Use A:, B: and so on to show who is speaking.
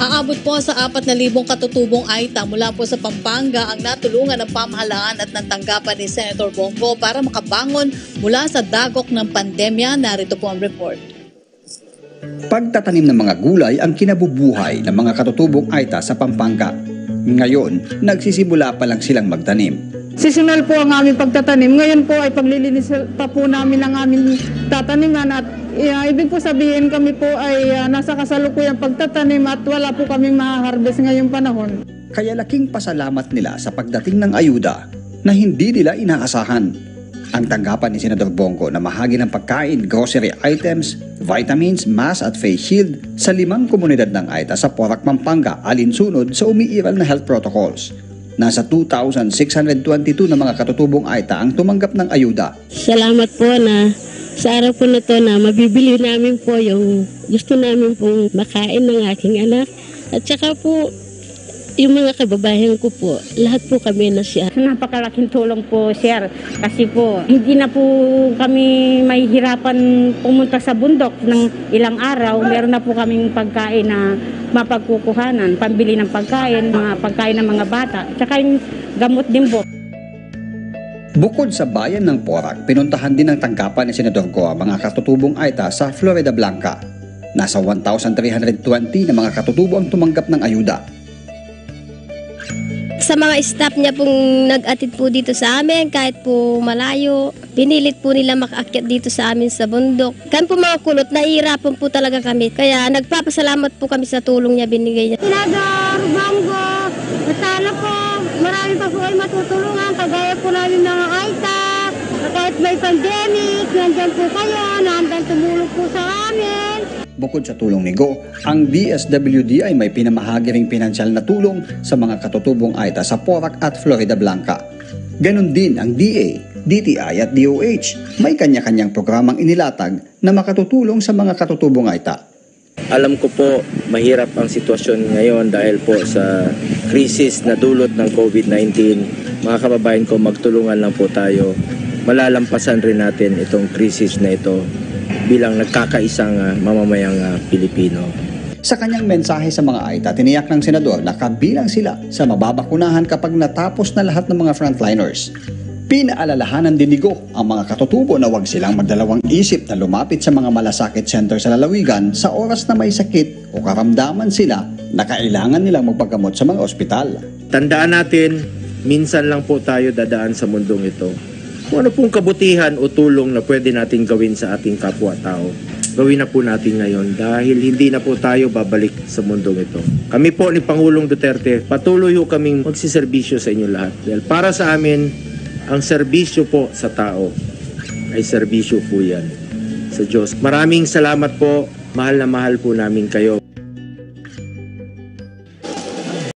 A: Aabot po sa 4,000 katutubong aita mula po sa Pampanga ang natulungan ng pamahalaan at ng tanggapan ni Senator Bongo para makabangon mula sa dagok ng pandemya. Narito po ang report.
B: Pagtatanim ng mga gulay ang kinabubuhay ng mga katutubong aita sa Pampanga. Ngayon, nagsisimula pa lang silang magtanim.
C: Seasonal po ang aming pagtatanim. Ngayon po ay paglilinis pa po namin ang aming tataniman at uh, ibig po sabihin kami po ay uh, nasa kasalukuyang pagtatanim at wala po kaming maharvest ngayong panahon.
B: Kaya laking pasalamat nila sa pagdating ng ayuda na hindi nila inaasahan. Ang tanggapan ni Senador Bongo na mahagi ng pagkain, grocery items, vitamins, mask at face shield sa limang komunidad ng Aita sa Porac, Pampanga alinsunod sa umiiral na health protocols. Nasa 2,622 na mga katutubong Aita ang tumanggap ng ayuda.
D: Salamat po na sa araw po na to na mabibili namin po yung gusto namin pong makain ng aking anak. At saka po, yung mga kababayan ko po, lahat po kami na siya.
E: Napakalaking tulong po, sir. Kasi po, hindi na po kami mahihirapan pumunta sa bundok ng ilang araw. Meron na po kaming pagkain na mapagkukuhanan, pambili ng pagkain, mga pagkain ng mga bata, tsaka yung gamot din po.
B: Bukod sa bayan ng Porac, pinuntahan din ng tanggapan ni Senador Go ang mga katutubong Aita sa Florida Blanca. Nasa 1,320 na mga katutubo ang tumanggap ng ayuda.
F: sa mga staff niya pong nag-atid po dito sa amin, kahit po malayo, pinilit po nila makaakyat dito sa amin sa bundok. Kami po mga kulot, nahihirapan po talaga kami. Kaya nagpapasalamat po kami sa tulong niya binigay niya.
E: Senador Bongo, sana po marami pa po ay matutulungan, kagaya po namin AITA, kahit may pandemic, nandyan po kayo, naandang tumulong po sa amin.
B: Bukod sa tulong ni Go, ang DSWD ay may pinamahagi ring pinansyal na tulong sa mga katutubong Aita sa Porac at Florida Blanca. Ganon din ang DA, DTI at DOH. May kanya-kanyang programang inilatag na makatutulong sa mga katutubong Aita.
G: Alam ko po mahirap ang sitwasyon ngayon dahil po sa krisis na dulot ng COVID-19. Mga kababayan ko, magtulungan lang po tayo. Malalampasan rin natin itong krisis na ito bilang nagkakaisang ah, mamamayang ah, Pilipino.
B: Sa kanyang mensahe sa mga Aita, tiniyak ng senador na kabilang sila sa mababakunahan kapag natapos na lahat ng mga frontliners. Pinaalalahanan din ni Go ang mga katutubo na huwag silang magdalawang isip na lumapit sa mga malasakit center sa lalawigan sa oras na may sakit o karamdaman sila na kailangan nilang magpagamot sa mga ospital.
G: Tandaan natin, minsan lang po tayo dadaan sa mundong ito. Kung ano pong kabutihan o tulong na pwede natin gawin sa ating kapwa-tao, gawin na po natin ngayon dahil hindi na po tayo babalik sa mundong ito. Kami po ni Pangulong Duterte, patuloy ho kaming magsiservisyo sa inyo lahat. Dahil para sa amin, ang serbisyo po sa tao ay serbisyo po yan sa Diyos. Maraming salamat po. Mahal na mahal po namin kayo.